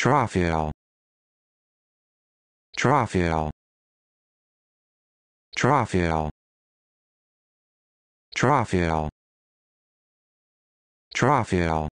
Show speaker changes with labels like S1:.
S1: Trophil. Trophil. Trophil. Trophil. Trophil.